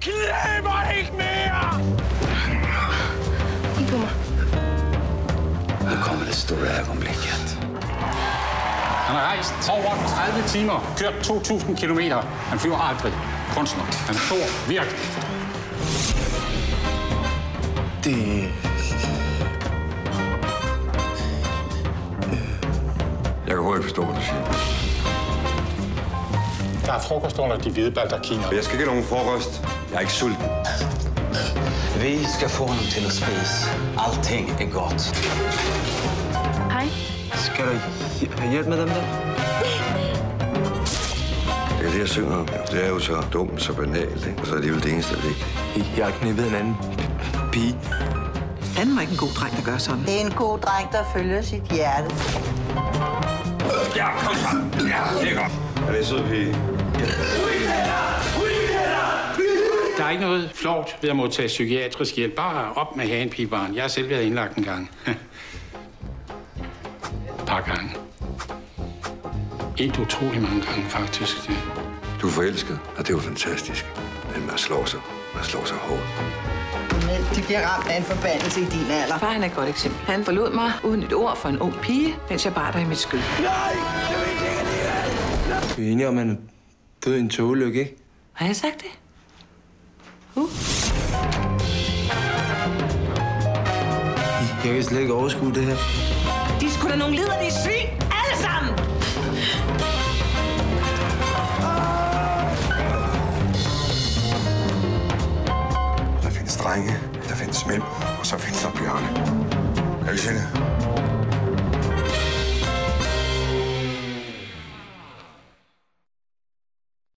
klæber ikke mere! Kig på mig. Nu kommer det store øjeblikket. Han har rejst over 30 timer, kørt 2.000 kilometer. Han flyver aldrig. Kunstner. Han er stor, virkelig. Det... Jeg kan hurtigt forstå, hvad du siger. Der er frokost under de hvide baldakiner. Jeg skal ikke have nogen frokost. Jeg er ikke sulten. Vi skal få honom til at spise. Alting er godt. Hej. Skal du h- have hjælp med dem der? Det er det, jeg synger om. jo. Det er jo så dumt, så banalt, ikke? Og så er det vel det eneste, der er vigtigt. Jeg har knippet en anden pige. fandme ikke en god dreng, der gør sådan. Det er en god dreng, der følger sit hjerte. Ja, kom så. Ja, det er godt. Er det sød pige? Der er ikke noget flovt ved at modtage psykiatrisk hjælp. Bare op med hagen, pigebarn. Jeg har selv været indlagt en gang. Et par gange. Helt utrolig mange gange, faktisk. Du er forelsket, og det er jo fantastisk. Men man slår sig. Man slår sig hårdt. De bliver ramt af en forbandelse i din alder. Far han er et godt eksempel. Han forlod mig uden et ord for en ung pige, mens jeg bar der i mit skød. Vi er enige om, at han er død i en togulykke, ikke? Har jeg sagt det? Uh. Jeg kan slet ikke overskue det her. De er sgu da nogle liderlige svin, alle sammen! Der findes drenge, der findes mænd, og så findes der bjørne. Kan vi se det?